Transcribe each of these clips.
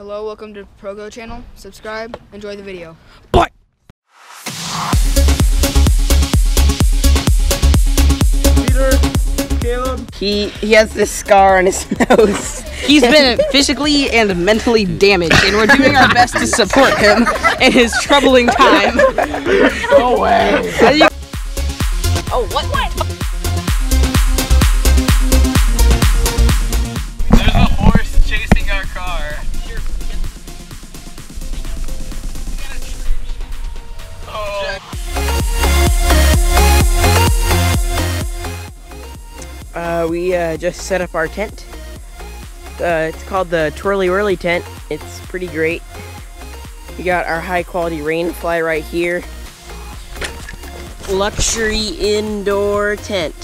Hello, welcome to Progo channel. Subscribe, enjoy the video. But Peter, Caleb. He he has this scar on his nose. he's been physically and mentally damaged, and we're doing our best to support him in his troubling time. No way. How do you- Oh, what? What? Uh, we uh, just set up our tent. Uh, it's called the Twirly Whirly tent. It's pretty great. We got our high quality rain fly right here. Luxury indoor tent.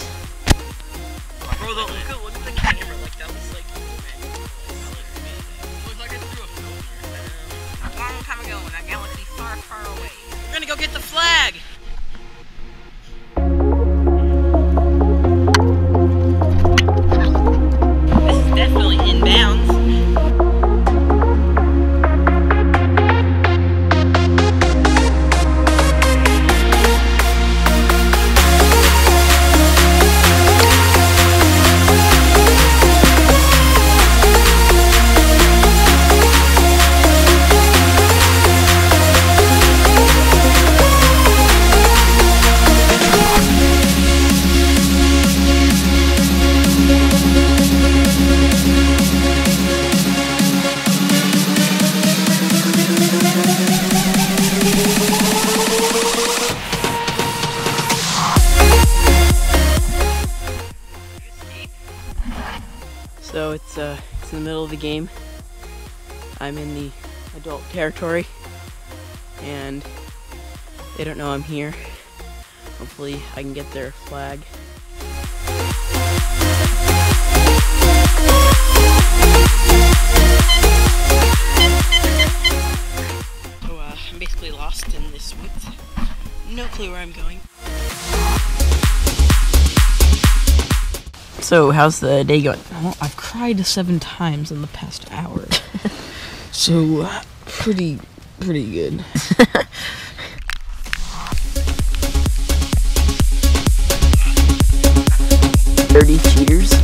Bro, the, look, at, at the camera. Like, that was like. Looks like I threw a filter. A long time ago in a galaxy far, far away. We're gonna go get the flag! It's uh, it's in the middle of the game. I'm in the adult territory, and they don't know I'm here. Hopefully, I can get their flag. So, uh, I'm basically lost in this woods. No clue where I'm going. So, how's the day going? Well, I've cried seven times in the past hour. so, uh, pretty, pretty good. Dirty cheaters.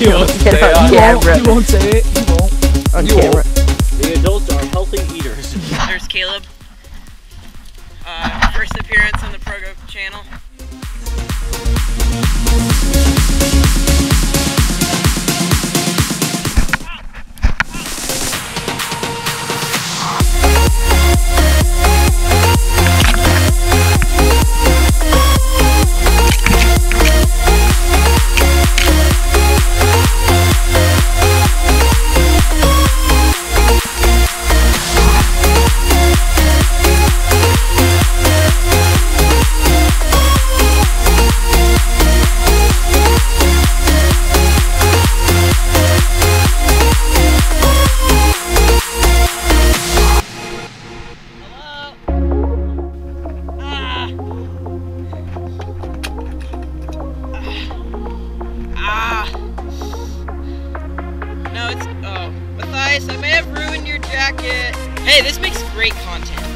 You won't say it. on on. camera. won't say it. You won't. On You camera. The adults are healthy eaters. There's Caleb. Uh, first appearance jacket. Hey, this makes great content.